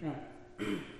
是嗯